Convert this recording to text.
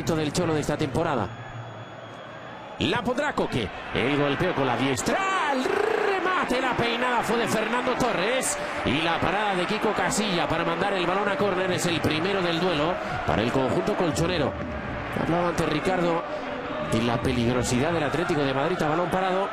del Cholo de esta temporada. La pondrá Coque. El golpeo con la diestra. El remate. La peinada fue de Fernando Torres. Y la parada de Kiko Casilla para mandar el balón a córner es el primero del duelo para el conjunto colchonero. Hablaba ante Ricardo de la peligrosidad del Atlético de Madrid a balón parado.